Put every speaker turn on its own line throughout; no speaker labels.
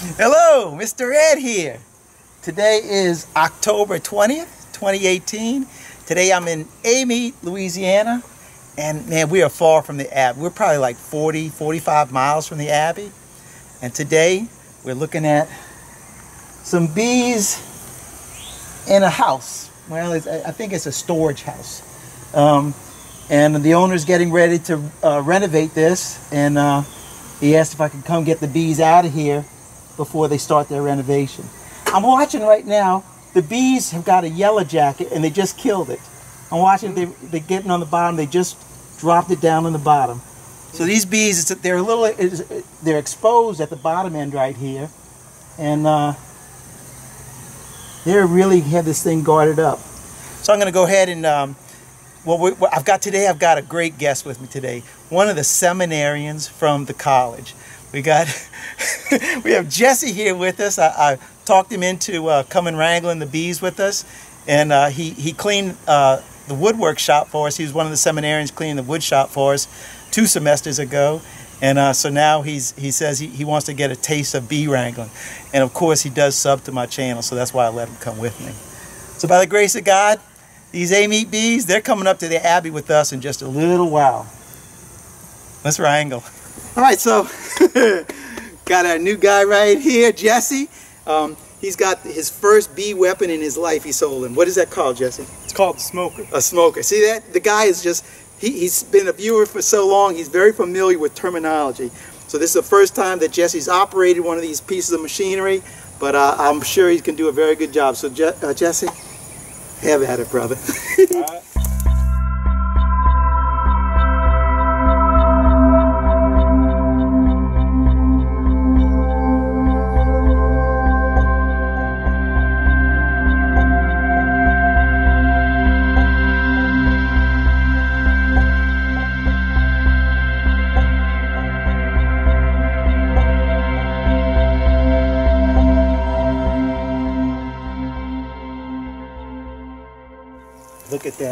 Hello, Mr. Ed here. Today is October 20th, 2018. Today I'm in Amite, Louisiana. And man, we are far from the Abbey. We're probably like 40, 45 miles from the Abbey. And today we're looking at some bees in a house. Well, I think it's a storage house. Um, and the owner's getting ready to uh, renovate this. And uh, he asked if I could come get the bees out of here before they start their renovation. I'm watching right now. The bees have got a yellow jacket and they just killed it. I'm watching. They, they're getting on the bottom. They just dropped it down on the bottom. So these bees, they're a little, they're exposed at the bottom end right here, and uh, they really have this thing guarded up. So I'm going to go ahead and, um, well, we, I've got today. I've got a great guest with me today. One of the seminarians from the college. We got, we have Jesse here with us. I, I talked him into uh, coming wrangling the bees with us, and uh, he he cleaned uh, the woodwork shop for us. He was one of the seminarians cleaning the wood shop for us two semesters ago. And uh, so now he's he says he, he wants to get a taste of bee wrangling. And of course, he does sub to my channel, so that's why I let him come with me. So, by the grace of God, these Amite bees, they're coming up to the Abbey with us in just a little while. Let's wrangle. All right, so got our new guy right here, Jesse. Um, he's got his first bee weapon in his life he sold him. What is that called, Jesse?
It's called a smoker.
A smoker. See that? The guy is just, he, has been a viewer for so long, he's very familiar with terminology. So this is the first time that Jesse's operated one of these pieces of machinery, but uh, I'm sure he can do a very good job. So Je uh, Jesse, have at it, brother.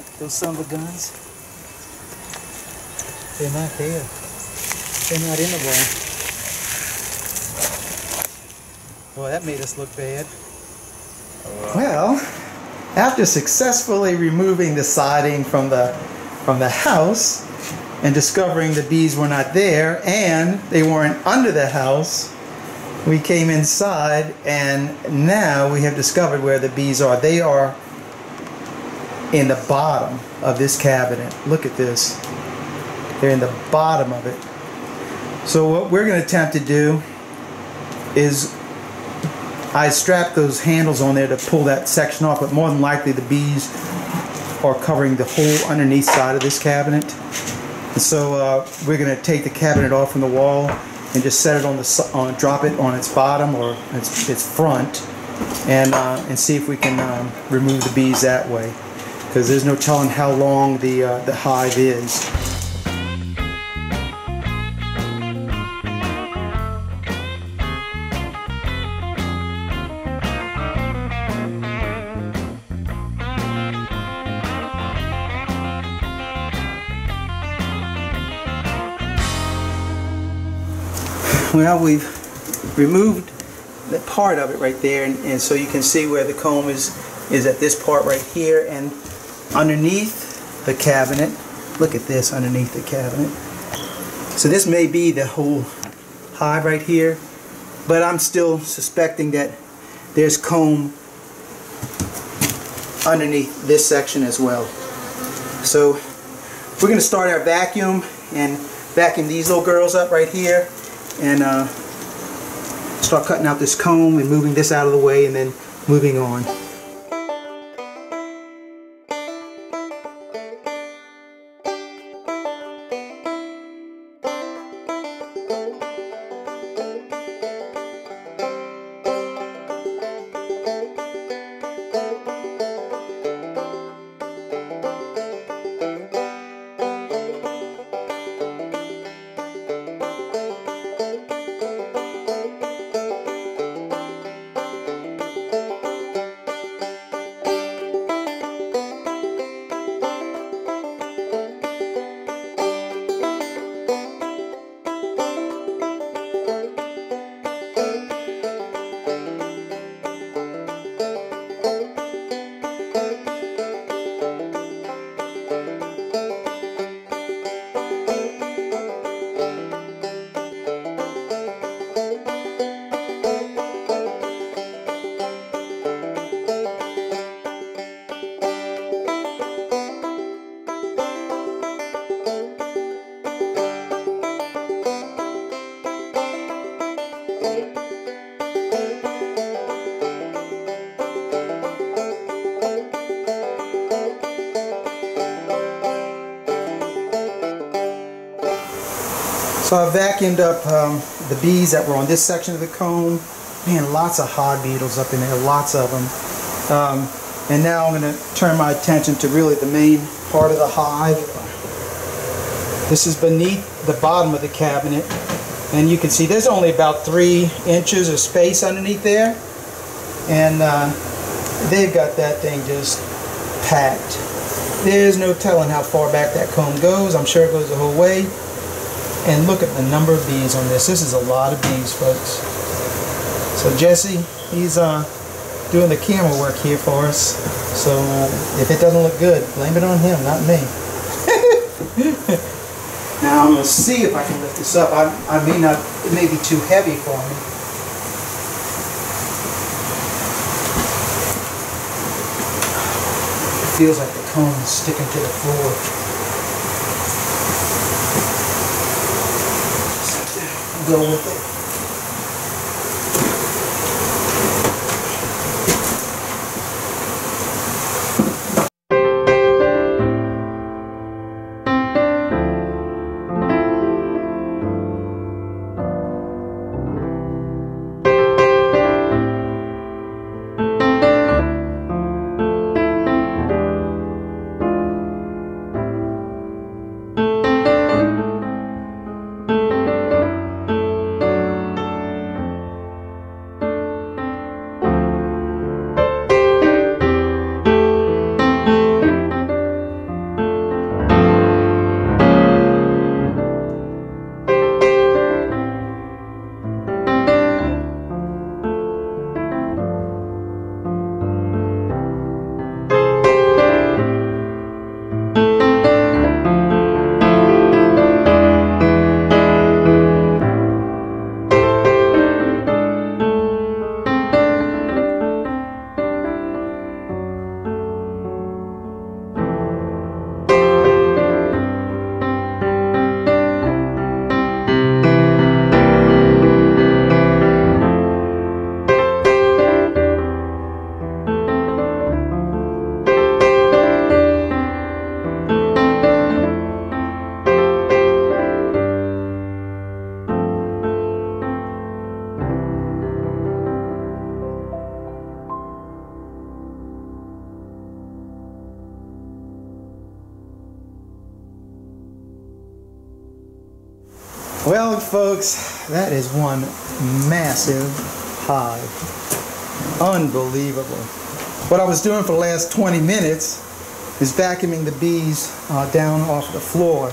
that. Those son of guns. They're not there. They're not in the wall. Boy, that made us look bad. Well, after successfully removing the siding from the from the house and discovering the bees were not there and they weren't under the house, we came inside and now we have discovered where the bees are. They are in the bottom of this cabinet. Look at this. They're in the bottom of it. So what we're going to attempt to do is I strapped those handles on there to pull that section off, but more than likely the bees are covering the whole underneath side of this cabinet. And so uh, we're going to take the cabinet off from the wall and just set it on the on, drop it on its bottom or its, its front, and uh, and see if we can um, remove the bees that way because there's no telling how long the, uh, the hive is. Well, we've removed that part of it right there, and, and so you can see where the comb is is at this part right here, and underneath the cabinet. Look at this underneath the cabinet. So this may be the whole hive right here, but I'm still suspecting that there's comb underneath this section as well. So we're going to start our vacuum and vacuum these little girls up right here and uh, start cutting out this comb and moving this out of the way and then moving on. So I vacuumed up um, the bees that were on this section of the comb. Man, lots of hive beetles up in there, lots of them. Um, and now I'm going to turn my attention to really the main part of the hive. This is beneath the bottom of the cabinet. And you can see there's only about three inches of space underneath there. And uh, they've got that thing just packed. There's no telling how far back that comb goes. I'm sure it goes the whole way. And look at the number of bees on this. This is a lot of bees, folks. So Jesse, he's uh, doing the camera work here for us. So if it doesn't look good, blame it on him, not me. now I'm going to see if I can lift this up. I, I may not, it may be too heavy for me. It feels like the comb is sticking to the floor. It. Well, folks, that is one massive hive. Unbelievable. What I was doing for the last 20 minutes is vacuuming the bees uh, down off the floor.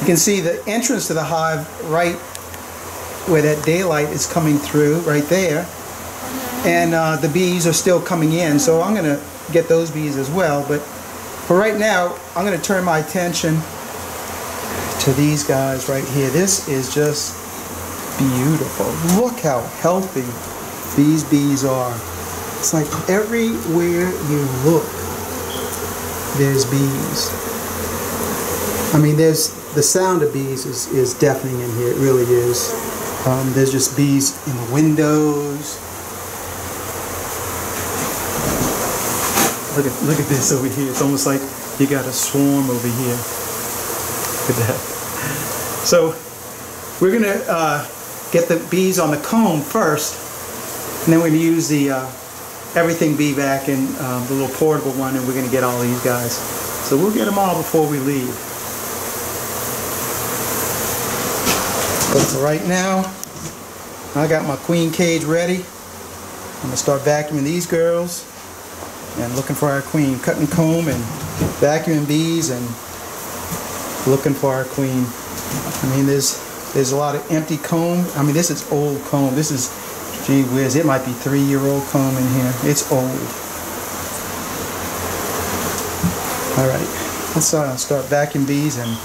You can see the entrance to the hive right where that daylight is coming through, right there. And uh, the bees are still coming in, so I'm going to get those bees as well. But for right now, I'm going to turn my attention to these guys right here. This is just beautiful. Look how healthy these bees are. It's like everywhere you look, there's bees. I mean, there's the sound of bees is, is deafening in here. It really is. Um, there's just bees in the windows. Look at look at this over here. It's almost like you got a swarm over here. Look at that. So we're going to uh, get the bees on the comb first, and then we're going to use the uh, everything bee vac and um, the little portable one, and we're going to get all these guys. So we'll get them all before we leave. But for right now, I got my queen cage ready. I'm going to start vacuuming these girls and looking for our queen. Cutting comb and vacuuming bees and looking for our queen. I mean, there's there's a lot of empty comb. I mean, this is old comb. This is, gee whiz, it might be three-year-old comb in here. It's old. All right, let's uh, start vacuuming bees and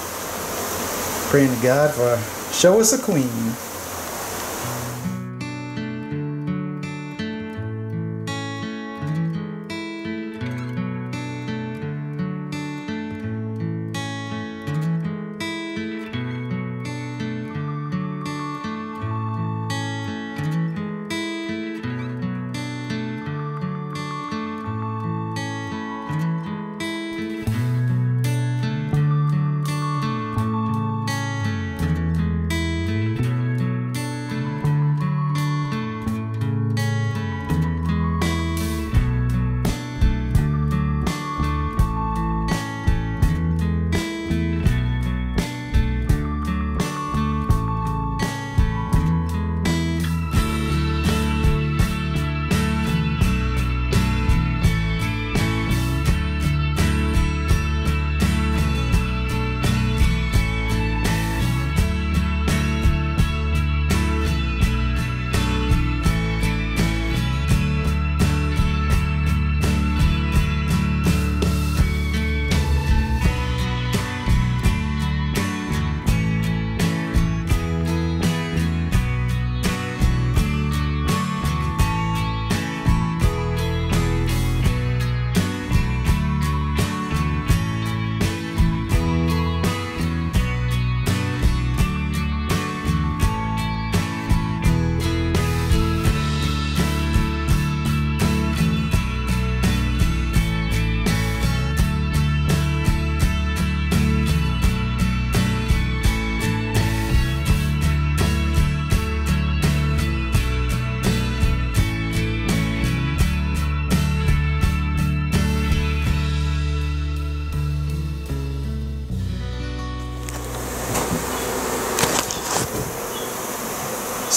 praying to God for show us a queen.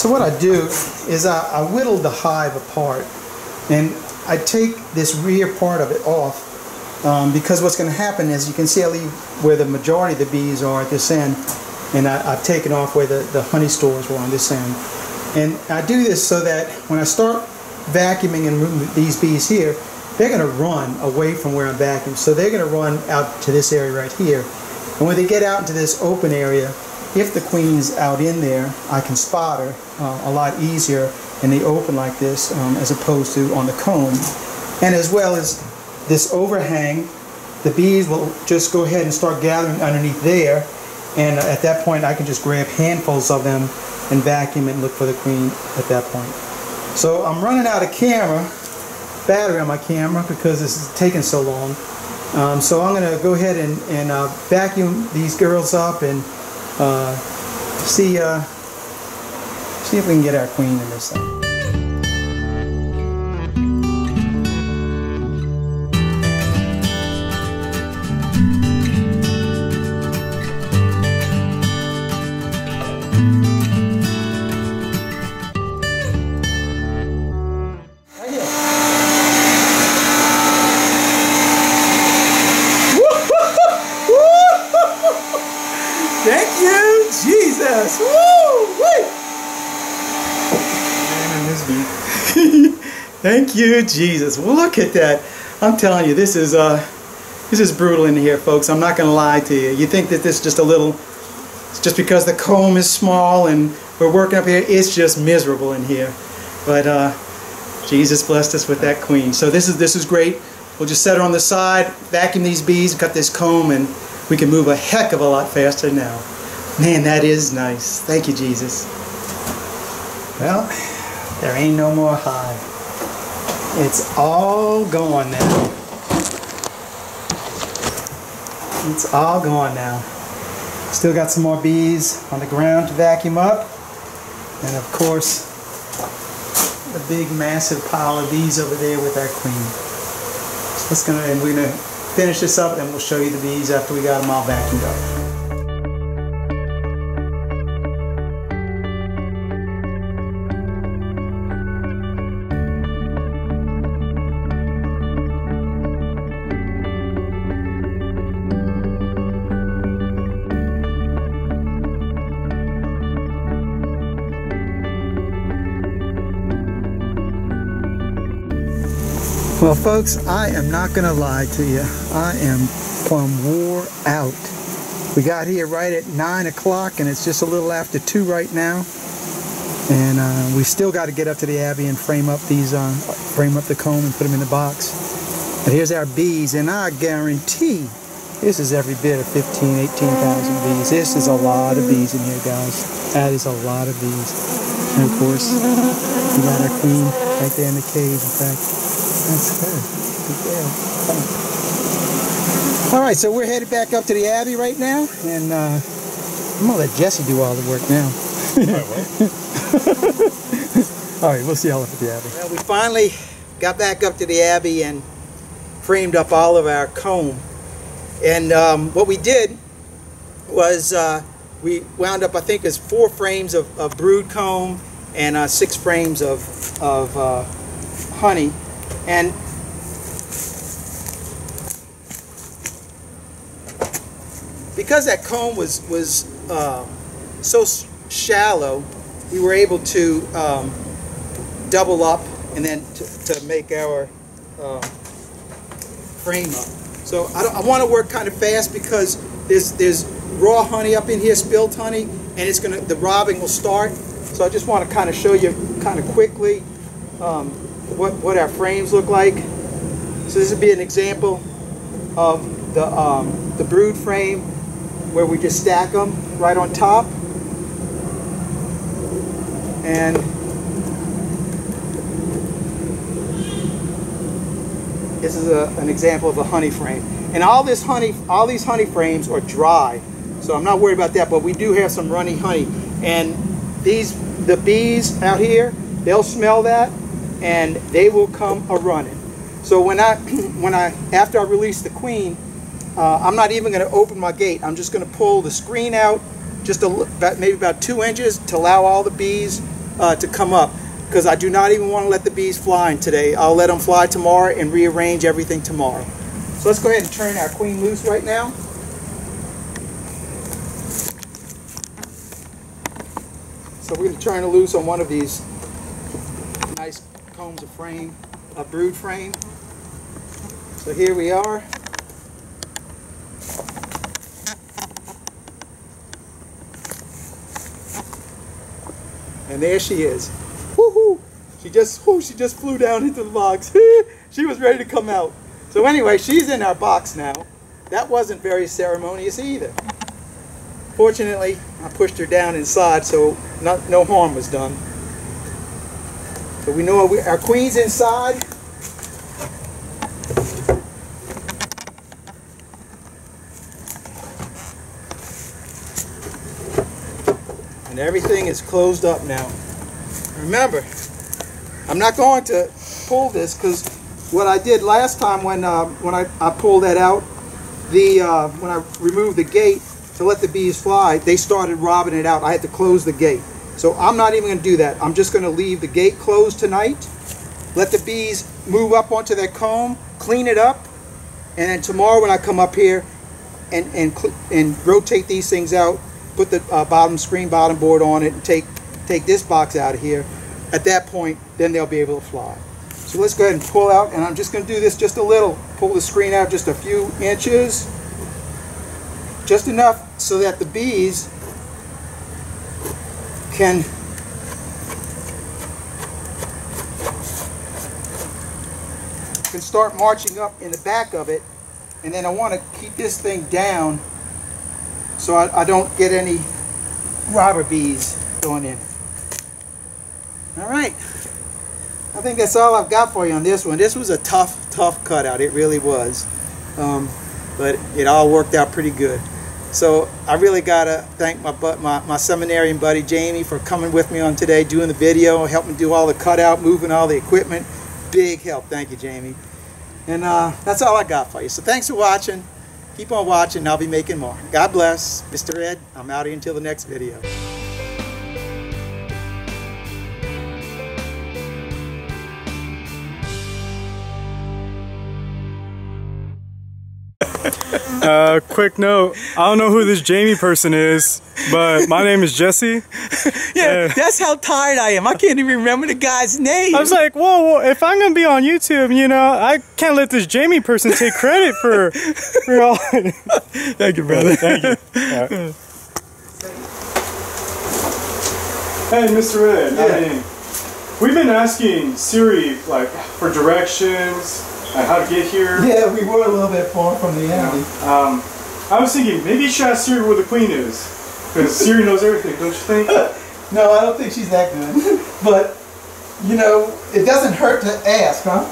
So what I do is I, I whittle the hive apart and I take this rear part of it off um, because what's going to happen is you can see I leave where the majority of the bees are at this end and I, have taken off where the, the honey stores were on this end. And I do this so that when I start vacuuming and removing these bees here, they're going to run away from where I'm vacuuming. So they're going to run out to this area right here. And when they get out into this open area, if the queen is out in there, I can spot her uh, a lot easier in the open like this um, as opposed to on the comb. And as well as this overhang, the bees will just go ahead and start gathering underneath there. And uh, at that point, I can just grab handfuls of them and vacuum and look for the queen at that point. So I'm running out of camera, battery on my camera because this is taking so long. Um, so I'm going to go ahead and, and uh, vacuum these girls up and uh, see uh, see if we can get our queen in this thing. Thank you, Jesus. Well, look at that. I'm telling you, this is uh, this is brutal in here, folks. I'm not going to lie to you. You think that this is just a little, it's just because the comb is small and we're working up here, it's just miserable in here. But uh, Jesus blessed us with that queen. So this is this is great. We'll just set her on the side, vacuum these bees, cut this comb, and we can move a heck of a lot faster now. Man, that is nice. Thank you, Jesus. Well, there ain't no more hive. It's all gone now. It's all gone now. Still got some more bees on the ground to vacuum up. And of course, the big massive pile of bees over there with our queen. So let's gonna, and we're gonna finish this up and we'll show you the bees after we got them all vacuumed up. Well, folks, I am not going to lie to you. I am plumb wore out. We got here right at 9 o'clock, and it's just a little after 2 right now. And uh, we still got to get up to the Abbey and frame up these, uh, frame up the comb and put them in the box. But here's our bees, and I guarantee this is every bit of 15, 18,000 bees. This is a lot of bees in here, guys. That is a lot of bees. And of course, we got our queen right there in the cage, in fact. All right, so we're headed back up to the Abbey right now, and uh, I'm gonna let Jesse do all the work now. all right, we'll see y'all up at the Abbey. Well, we finally got back up to the Abbey and framed up all of our comb. And um, what we did was uh, we wound up, I think, as four frames of, of brood comb and uh, six frames of, of uh, honey. And because that comb was, was uh, so shallow, we were able to um, double up and then to, to make our uh, frame up. So I, I want to work kind of fast because there's, there's raw honey up in here, spilled honey, and it's gonna the robbing will start. So I just want to kind of show you kind of quickly um, what, what our frames look like. So this would be an example of the, um, the brood frame where we just stack them right on top. And this is a, an example of a honey frame. And all this honey, all these honey frames are dry. So I'm not worried about that, but we do have some runny honey. And these, the bees out here, they'll smell that and they will come a running. So when I, when I, after I release the queen, uh, I'm not even going to open my gate. I'm just going to pull the screen out just a, about, maybe about two inches to allow all the bees uh, to come up because I do not even want to let the bees fly in today. I'll let them fly tomorrow and rearrange everything tomorrow. So let's go ahead and turn our queen loose right now. So we're going to turn it loose on one of these of frame, a brood frame. So here we are. And there she is. Woohoo! She just whoo, she just flew down into the box. she was ready to come out. So anyway, she's in our box now. That wasn't very ceremonious either. Fortunately, I pushed her down inside so not, no harm was done. So we know our queen's inside. And everything is closed up now. Remember, I'm not going to pull this because what I did last time when uh, when I, I pulled that out, the uh, when I removed the gate to let the bees fly, they started robbing it out. I had to close the gate. So I'm not even going to do that. I'm just going to leave the gate closed tonight, let the bees move up onto that comb, clean it up, and then tomorrow when I come up here and, and, and rotate these things out, put the uh, bottom screen bottom board on it and take, take this box out of here, at that point, then they'll be able to fly. So let's go ahead and pull out, and I'm just going to do this just a little. Pull the screen out just a few inches, just enough so that the bees can can start marching up in the back of it and then I want to keep this thing down so I, I don't get any robber bees going in. All right. I think that's all I've got for you on this one. This was a tough, tough cutout. It really was. Um, but it all worked out pretty good. So I really got to thank my, my, my seminarian buddy Jamie for coming with me on today, doing the video, helping do all the cutout, moving all the equipment. Big help. Thank you, Jamie. And uh, that's all I got for you. So thanks for watching. Keep on watching. I'll be making more. God bless. Mr. Ed, I'm out here until the next video.
Uh, quick note, I don't know who this Jamie person is, but my name is Jesse.
yeah, uh, that's how tired I am. I can't even remember the guy's name.
I was like, whoa, whoa, if I'm going to be on YouTube, you know, I can't let this Jamie person take credit for, for all.
Thank you, brother.
Thank you. Right. Hey, Mr. Ed, yeah. I mean, we've been asking Siri, like, for directions, and how to get here.
Yeah, we were a little bit far from the end.
Um, I was thinking maybe you should ask Siri where the queen is, because Siri knows everything, don't you think?
no, I don't think she's that good. but you know, it doesn't hurt to ask, huh?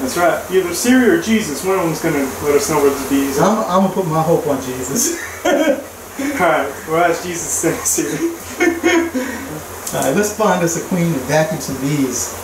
That's right. Either Siri or Jesus, one of them's gonna let us know where the bees
are. I'm, I'm gonna put my hope on Jesus.
Alright, well ask Jesus then, Siri.
Alright, let's find us a queen to vacuum some bees.